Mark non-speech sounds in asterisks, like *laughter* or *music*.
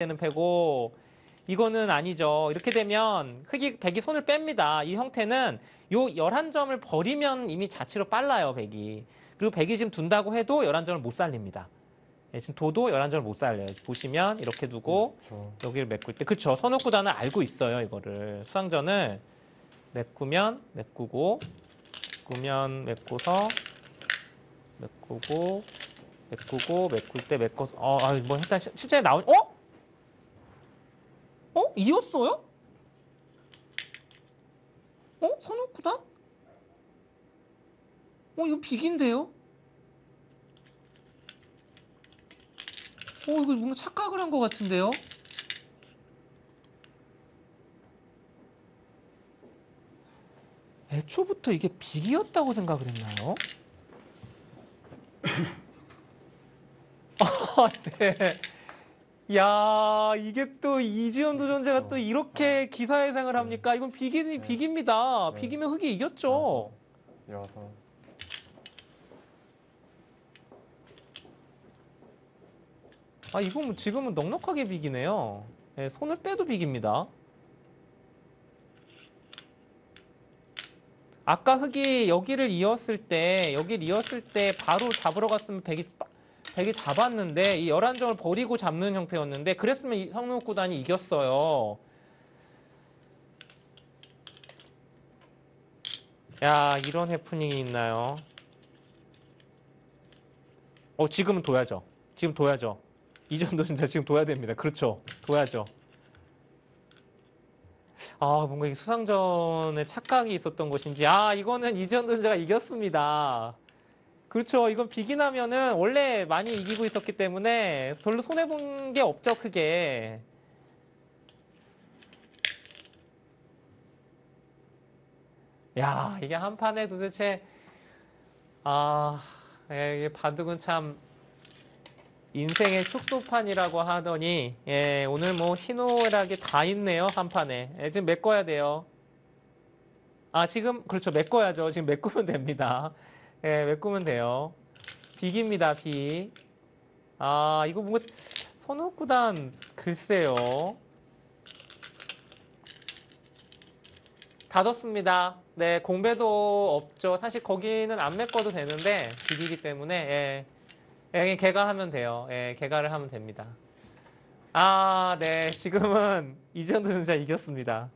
되는 패고 이거는 아니죠. 이렇게 되면 흑이 백이 손을 뺍니다. 이 형태는 요 11점을 버리면 이미 자체로 빨라요, 백이. 그리고 백이 지금 둔다고 해도 11점을 못 살립니다. 예, 지금 도도 11점을 못 살려요. 보시면 이렇게 두고 그렇죠. 여기를 메꿀 때 그쵸 선호구단은 알고 있어요 이거를 수상전을 메꾸면 메꾸고 메꾸면 메꾸서 메꾸고 메꾸고 메꿀 때 메꿔서 어뭐 일단 시- 실제 나온 어? 어? 이었어요? 어? 선호구단? 어 이거 빅인데요? 어 이거 뭔가 착각을 한 것 같은데요? 애초부터 이게 빅이었다고 생각을 했나요? *laughs* 아, 네. 야, 이게 또 이지연 도전자가 또 이렇게 기사 예상을 합니까? 이건 빅이, 네. 네. 빅이면 흑이 이겼죠. 이어서 아, 이건 뭐 지금은 넉넉하게 빅이네요. 예, 손을 빼도 빅입니다. 아까 흑이 여기를 이었을 때, 여기를 이었을 때 바로 잡으러 갔으면 백이, 빠- 백이 잡았는데, 이 11점을 버리고 잡는 형태였는데, 그랬으면 이 성룡 구단이 이겼어요. 야, 이런 해프닝이 있나요? 어, 지금은 둬야죠. 지금 둬야죠. 이 정도 진짜 지금 둬야 됩니다. 그렇죠. 둬야죠. 아, 뭔가 이 수상전에 착각이 있었던 것인지. 아, 이거는 이전 도전자가 이겼습니다. 그렇죠. 이건 비기나면은 원래 많이 이기고 있었기 때문에 별로 손해본 게 없죠, 크게. 야, 이게 한 판에 도대체, 아, 예, 이게 바둑은 참 인생의 축소판이라고 하더니 예, 오늘 뭐 희노애락이 다 있네요 한 판에. 예, 지금 메꿔야 돼요. 아 지금 그렇죠. 메꿔야죠. 지금 메꾸면 됩니다 예, 메꾸면 돼요 빅입니다 빅 아 이거 뭔가 선호구단 글쎄요 닫았습니다 네 공배도 없죠 사실 거기는 안 메꿔도 되는데 빅이기 때문에 예. 예, 개가 하면 돼요. 예, 개가를 하면 됩니다. 아, 네. 지금은 *laughs* 이전도 진짜 이겼습니다.